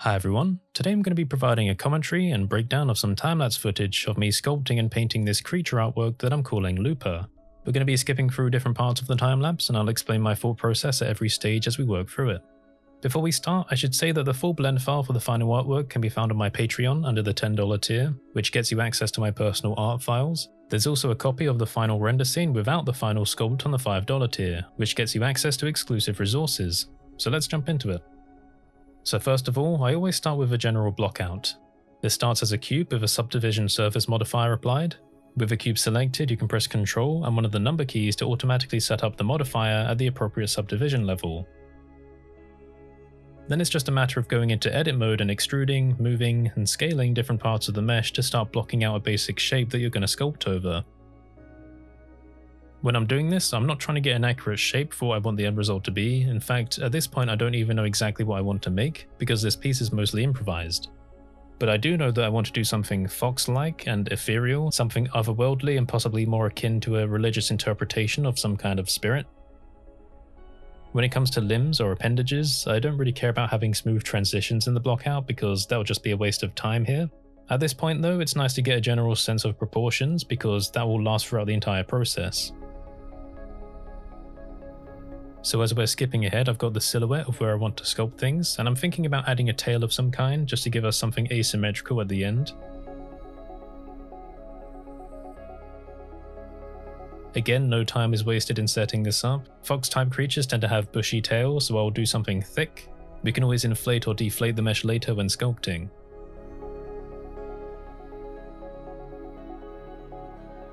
Hi everyone, today I'm going to be providing a commentary and breakdown of some time-lapse footage of me sculpting and painting this creature artwork that I'm calling Lupa. We're going to be skipping through different parts of the time-lapse and I'll explain my thought process at every stage as we work through it. Before we start, I should say that the full blend file for the final artwork can be found on my Patreon under the $10 tier, which gets you access to my personal art files. There's also a copy of the final render scene without the final sculpt on the $5 tier, which gets you access to exclusive resources. So let's jump into it. So first of all, I always start with a general blockout. This starts as a cube with a subdivision surface modifier applied. With the cube selected, you can press Ctrl and one of the number keys to automatically set up the modifier at the appropriate subdivision level. Then it's just a matter of going into edit mode and extruding, moving, and scaling different parts of the mesh to start blocking out a basic shape that you're going to sculpt over. When I'm doing this, I'm not trying to get an accurate shape for what I want the end result to be. In fact, at this point I don't even know exactly what I want to make, because this piece is mostly improvised. But I do know that I want to do something fox-like and ethereal, something otherworldly and possibly more akin to a religious interpretation of some kind of spirit. When it comes to limbs or appendages, I don't really care about having smooth transitions in the blockout because that would just be a waste of time here. At this point though, it's nice to get a general sense of proportions because that will last throughout the entire process. So as we're skipping ahead, I've got the silhouette of where I want to sculpt things, and I'm thinking about adding a tail of some kind, just to give us something asymmetrical at the end. Again, no time is wasted in setting this up. Fox-type creatures tend to have bushy tails, so I'll do something thick. We can always inflate or deflate the mesh later when sculpting.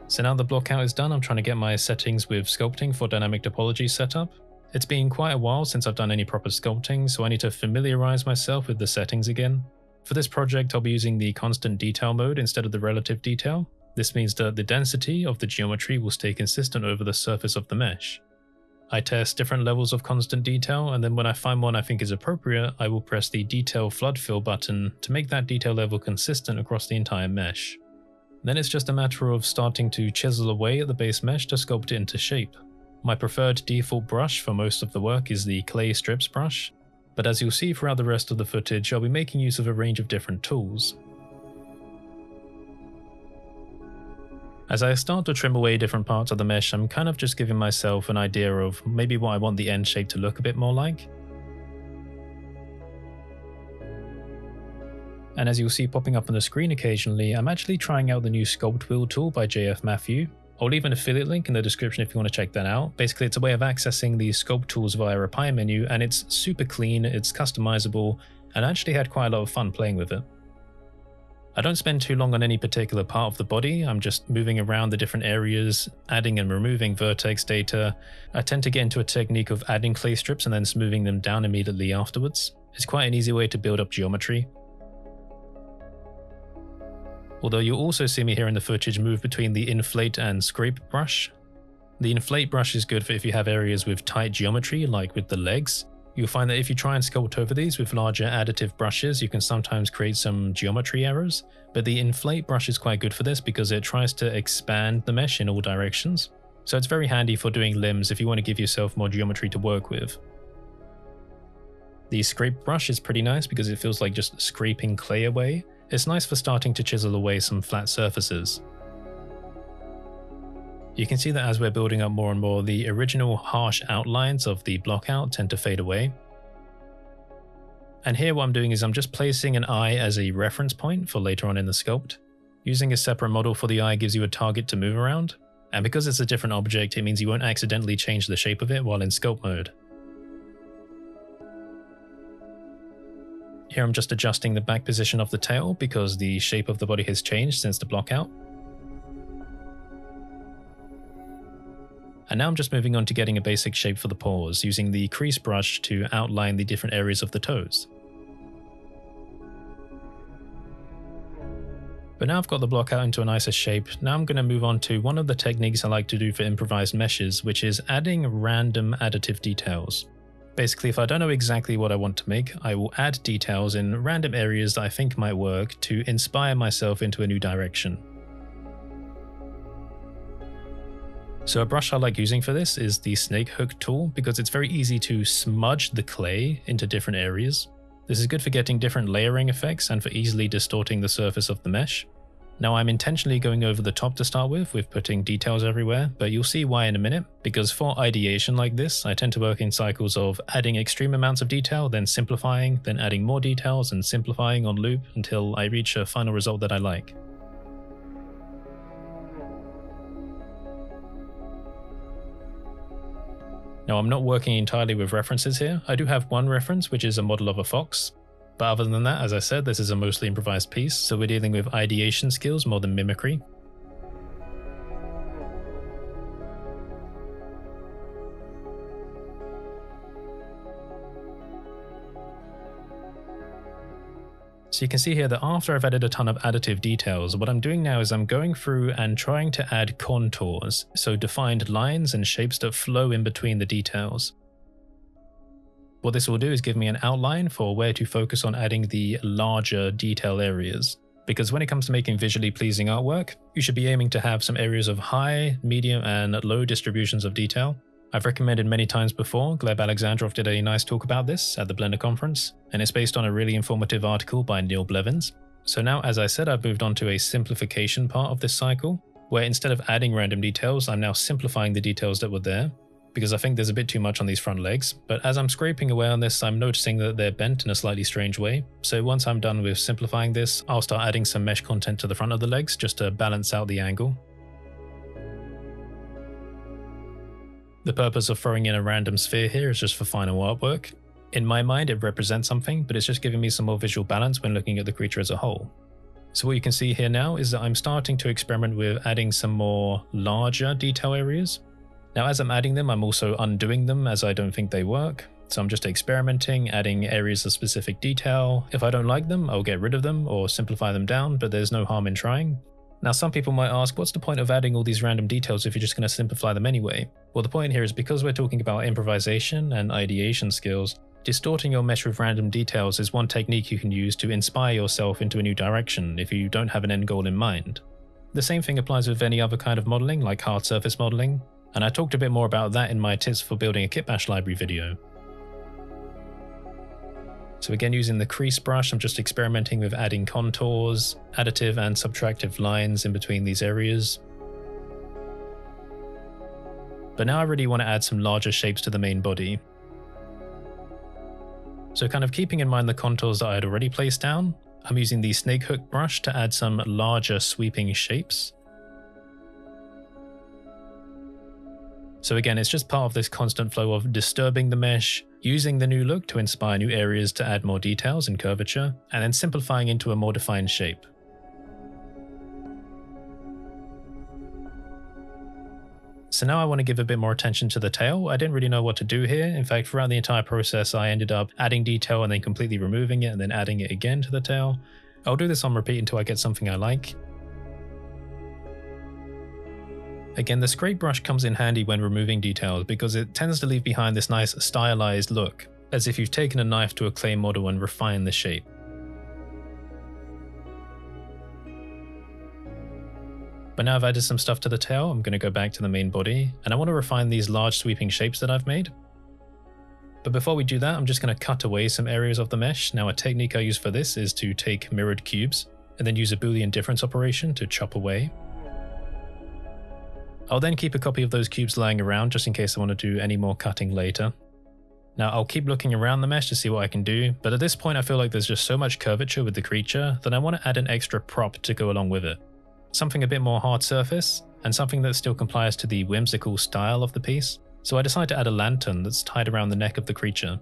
So now the blockout is done, I'm trying to get my settings with sculpting for dynamic topology set up. It's been quite a while since I've done any proper sculpting, so I need to familiarize myself with the settings again. For this project, I'll be using the constant detail mode instead of the relative detail. This means that the density of the geometry will stay consistent over the surface of the mesh. I test different levels of constant detail, and then when I find one I think is appropriate, I will press the Detail Flood Fill button to make that detail level consistent across the entire mesh. Then it's just a matter of starting to chisel away at the base mesh to sculpt it into shape. My preferred default brush for most of the work is the Clay Strips brush, but as you'll see throughout the rest of the footage, I'll be making use of a range of different tools. As I start to trim away different parts of the mesh, I'm kind of just giving myself an idea of maybe what I want the end shape to look a bit more like. And as you'll see popping up on the screen occasionally, I'm actually trying out the new Sculpt Wheel tool by JF Matheu, I'll leave an affiliate link in the description if you want to check that out. Basically, it's a way of accessing the sculpt tools via a pie menu, and it's super clean, it's customizable, and I actually had quite a lot of fun playing with it. I don't spend too long on any particular part of the body, I'm just moving around the different areas, adding and removing vertex data. I tend to get into a technique of adding clay strips and then smoothing them down immediately afterwards. It's quite an easy way to build up geometry although you'll also see me here in the footage move between the inflate and scrape brush. The inflate brush is good for if you have areas with tight geometry, like with the legs. You'll find that if you try and sculpt over these with larger additive brushes, you can sometimes create some geometry errors, but the inflate brush is quite good for this because it tries to expand the mesh in all directions. So it's very handy for doing limbs if you want to give yourself more geometry to work with. The scrape brush is pretty nice because it feels like just scraping clay away, it's nice for starting to chisel away some flat surfaces. You can see that as we're building up more and more, the original harsh outlines of the blockout tend to fade away. And here what I'm doing is I'm just placing an eye as a reference point for later on in the sculpt. Using a separate model for the eye gives you a target to move around, and because it's a different object, it means you won't accidentally change the shape of it while in sculpt mode. Here I'm just adjusting the back position of the tail because the shape of the body has changed since the blockout. And now I'm just moving on to getting a basic shape for the paws, using the crease brush to outline the different areas of the toes. But now I've got the block out into a nicer shape, now I'm going to move on to one of the techniques I like to do for improvised meshes, which is adding random additive details. Basically, if I don't know exactly what I want to make, I will add details in random areas that I think might work to inspire myself into a new direction. So a brush I like using for this is the snake hook tool because it's very easy to smudge the clay into different areas. This is good for getting different layering effects and for easily distorting the surface of the mesh. Now I'm intentionally going over the top to start with, with putting details everywhere, but you'll see why in a minute, because for ideation like this, I tend to work in cycles of adding extreme amounts of detail, then simplifying, then adding more details and simplifying on loop until I reach a final result that I like. Now I'm not working entirely with references here, I do have one reference which is a model of a fox, but other than that, as I said, this is a mostly improvised piece, so we're dealing with ideation skills more than mimicry. So you can see here that after I've added a ton of additive details, what I'm doing now is I'm going through and trying to add contours, so defined lines and shapes that flow in between the details. What this will do is give me an outline for where to focus on adding the larger detail areas. Because when it comes to making visually pleasing artwork, you should be aiming to have some areas of high, medium, and low distributions of detail. I've recommended many times before, Gleb Alexandrov did a nice talk about this at the Blender conference, and it's based on a really informative article by Neil Blevins. So now, as I said, I've moved on to a simplification part of this cycle, where instead of adding random details, I'm now simplifying the details that were there, because I think there's a bit too much on these front legs, but as I'm scraping away on this, I'm noticing that they're bent in a slightly strange way. So once I'm done with simplifying this, I'll start adding some mesh content to the front of the legs just to balance out the angle. The purpose of throwing in a random sphere here is just for final artwork. In my mind, it represents something, but it's just giving me some more visual balance when looking at the creature as a whole. So what you can see here now is that I'm starting to experiment with adding some more larger detail areas. Now as I'm adding them, I'm also undoing them as I don't think they work. So I'm just experimenting, adding areas of specific detail. If I don't like them, I'll get rid of them or simplify them down, but there's no harm in trying. Now some people might ask, what's the point of adding all these random details if you're just going to simplify them anyway? Well the point here is because we're talking about improvisation and ideation skills, distorting your mesh with random details is one technique you can use to inspire yourself into a new direction if you don't have an end goal in mind. The same thing applies with any other kind of modeling like hard surface modeling, and I talked a bit more about that in my tips for building a kitbash library video. So again using the crease brush I'm just experimenting with adding contours, additive and subtractive lines in between these areas. But now I really want to add some larger shapes to the main body. So kind of keeping in mind the contours that I had already placed down, I'm using the snake hook brush to add some larger sweeping shapes. So again, it's just part of this constant flow of disturbing the mesh, using the new look to inspire new areas to add more details and curvature, and then simplifying into a more defined shape. So now I want to give a bit more attention to the tail. I didn't really know what to do here. In fact, throughout the entire process, I ended up adding detail and then completely removing it and then adding it again to the tail. I'll do this on repeat until I get something I like. Again, the scrape brush comes in handy when removing details because it tends to leave behind this nice stylized look, as if you've taken a knife to a clay model and refined the shape. But now I've added some stuff to the tail, I'm going to go back to the main body, and I want to refine these large sweeping shapes that I've made. But before we do that, I'm just going to cut away some areas of the mesh. Now a technique I use for this is to take mirrored cubes, and then use a boolean difference operation to chop away. I'll then keep a copy of those cubes lying around just in case I want to do any more cutting later. Now I'll keep looking around the mesh to see what I can do, but at this point I feel like there's just so much curvature with the creature that I want to add an extra prop to go along with it. Something a bit more hard surface, and something that still complies to the whimsical style of the piece, so I decide to add a lantern that's tied around the neck of the creature.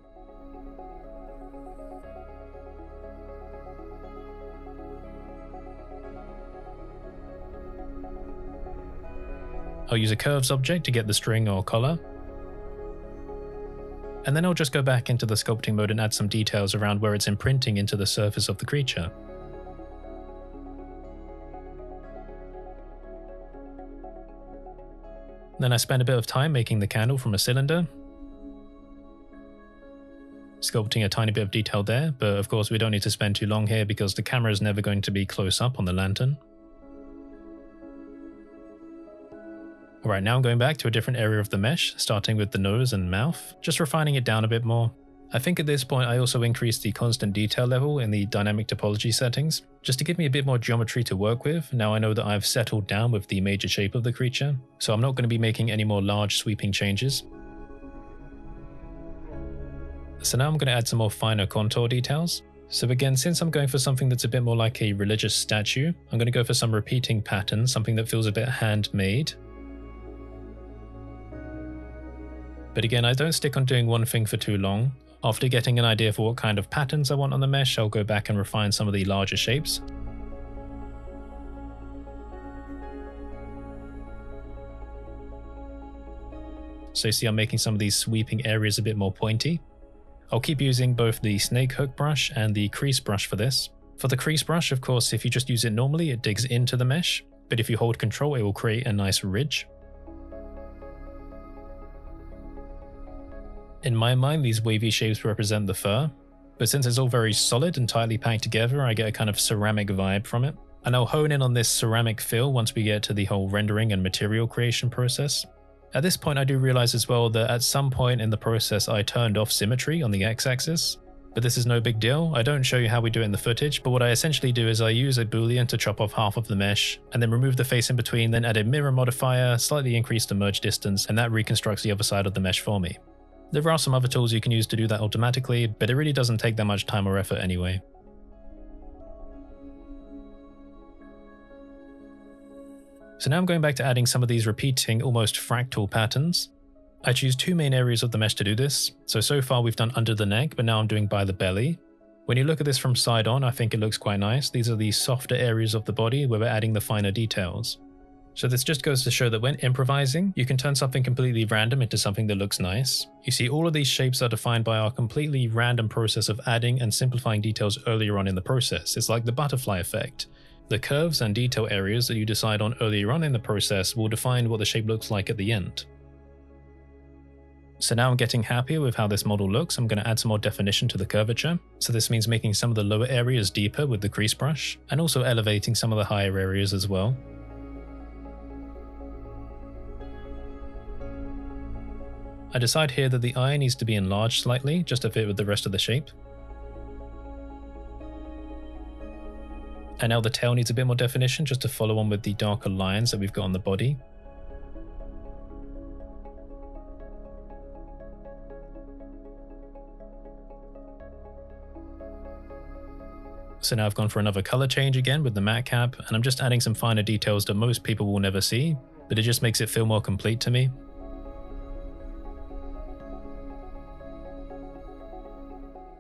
I'll use a curves object to get the string or collar. And then I'll just go back into the sculpting mode and add some details around where it's imprinting into the surface of the creature. Then I spend a bit of time making the candle from a cylinder. Sculpting a tiny bit of detail there, but of course we don't need to spend too long here because the camera is never going to be close up on the lantern. Alright, now I'm going back to a different area of the mesh, starting with the nose and mouth, just refining it down a bit more. I think at this point I also increased the constant detail level in the dynamic topology settings, just to give me a bit more geometry to work with. Now I know that I've settled down with the major shape of the creature, so I'm not going to be making any more large sweeping changes. So now I'm going to add some more finer contour details. So again, since I'm going for something that's a bit more like a religious statue, I'm going to go for some repeating patterns, something that feels a bit handmade. But again, I don't stick on doing one thing for too long. After getting an idea for what kind of patterns I want on the mesh, I'll go back and refine some of the larger shapes. So you see I'm making some of these sweeping areas a bit more pointy. I'll keep using both the snake hook brush and the crease brush for this. For the crease brush, of course, if you just use it normally, it digs into the mesh, but if you hold control, it will create a nice ridge. In my mind, these wavy shapes represent the fur, but since it's all very solid and tightly packed together, I get a kind of ceramic vibe from it. And I'll hone in on this ceramic feel once we get to the whole rendering and material creation process. At this point, I do realize as well that at some point in the process, I turned off symmetry on the x-axis, but this is no big deal. I don't show you how we do it in the footage, but what I essentially do is I use a boolean to chop off half of the mesh, and then remove the face in between, then add a mirror modifier, slightly increase the merge distance, and that reconstructs the other side of the mesh for me. There are some other tools you can use to do that automatically, but it really doesn't take that much time or effort anyway. So now I'm going back to adding some of these repeating almost fractal patterns. I choose two main areas of the mesh to do this. So, so far we've done under the neck, but now I'm doing by the belly. When you look at this from side on, I think it looks quite nice. These are the softer areas of the body where we're adding the finer details. So this just goes to show that when improvising, you can turn something completely random into something that looks nice. You see, all of these shapes are defined by our completely random process of adding and simplifying details earlier on in the process. It's like the butterfly effect. The curves and detail areas that you decide on earlier on in the process will define what the shape looks like at the end. So now I'm getting happier with how this model looks, I'm going to add some more definition to the curvature. So this means making some of the lower areas deeper with the crease brush, and also elevating some of the higher areas as well. I decide here that the eye needs to be enlarged slightly, just to fit with the rest of the shape. And now the tail needs a bit more definition, just to follow on with the darker lines that we've got on the body. So now I've gone for another color change again with the MatCap, and I'm just adding some finer details that most people will never see, but it just makes it feel more complete to me.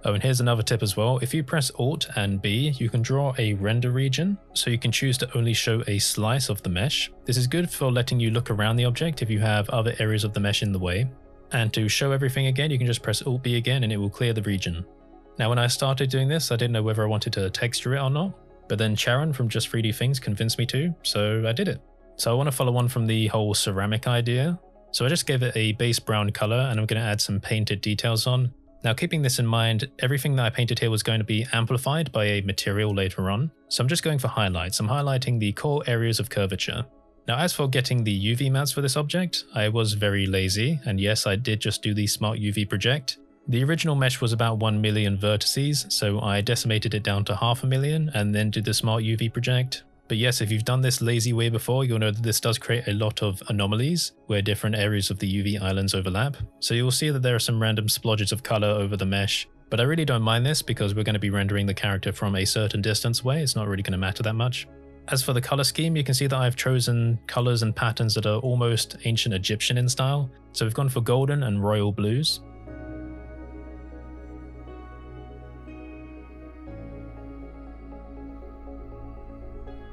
Oh, and here's another tip as well. If you press Alt and B, you can draw a render region, so you can choose to only show a slice of the mesh. This is good for letting you look around the object if you have other areas of the mesh in the way. And to show everything again, you can just press Alt B again and it will clear the region. Now when I started doing this, I didn't know whether I wanted to texture it or not, but then Charon from Just 3D Things convinced me to, so I did it. So I want to follow on from the whole ceramic idea, so I just gave it a base brown color and I'm going to add some painted details on. Now keeping this in mind, everything that I painted here was going to be amplified by a material later on, so I'm just going for highlights. I'm highlighting the core areas of curvature. Now as for getting the UV maps for this object, I was very lazy, and yes I did just do the Smart UV project. The original mesh was about 1 million vertices, so I decimated it down to half a million and then did the Smart UV project. But yes, if you've done this lazy way before, you'll know that this does create a lot of anomalies where different areas of the UV islands overlap. So you'll see that there are some random splodges of color over the mesh, but I really don't mind this because we're going to be rendering the character from a certain distance away. It's not really going to matter that much. As for the color scheme, you can see that I've chosen colors and patterns that are almost ancient Egyptian in style. So we've gone for golden and royal blues.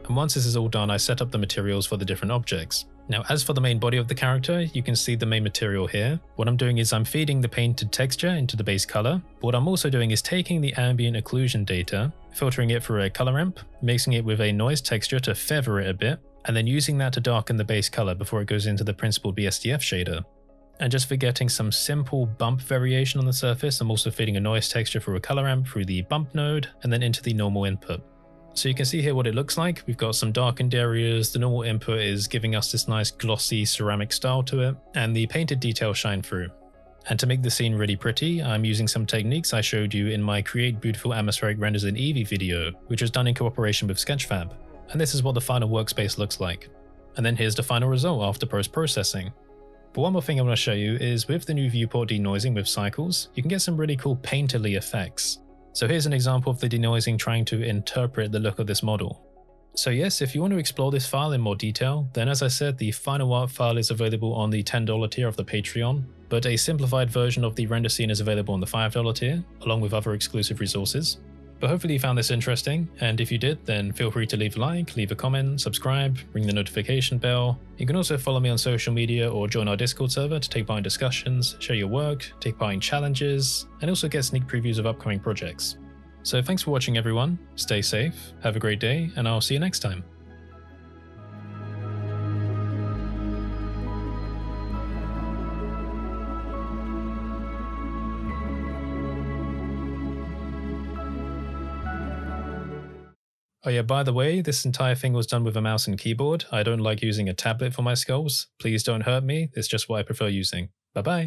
And once this is all done I set up the materials for the different objects. Now as for the main body of the character, you can see the main material here. What I'm doing is I'm feeding the painted texture into the base color. What I'm also doing is taking the ambient occlusion data, filtering it through a color ramp, mixing it with a noise texture to feather it a bit, and then using that to darken the base color before it goes into the Principled BSDF shader. And just for getting some simple bump variation on the surface, I'm also feeding a noise texture through a color ramp through the bump node and then into the normal input. So you can see here what it looks like. We've got some darkened areas, the normal input is giving us this nice glossy ceramic style to it, and the painted details shine through. And to make the scene really pretty, I'm using some techniques I showed you in my Create Beautiful Atmospheric Renders in Eevee video, which was done in cooperation with Sketchfab. And this is what the final workspace looks like. And then here's the final result after post-processing. But one more thing I want to show you is with the new viewport denoising with cycles, you can get some really cool painterly effects. So here's an example of the denoising trying to interpret the look of this model. So yes, if you want to explore this file in more detail, then as I said, the final art file is available on the $10 tier of the Patreon, but a simplified version of the render scene is available on the $5 tier, along with other exclusive resources. But hopefully you found this interesting, and if you did, then feel free to leave a like, leave a comment, subscribe, ring the notification bell. You can also follow me on social media or join our Discord server to take part in discussions, share your work, take part in challenges, and also get sneak previews of upcoming projects. So thanks for watching everyone, stay safe, have a great day, and I'll see you next time. Oh yeah, by the way, this entire thing was done with a mouse and keyboard. I don't like using a tablet for my skulls. Please don't hurt me, it's just what I prefer using. Bye bye.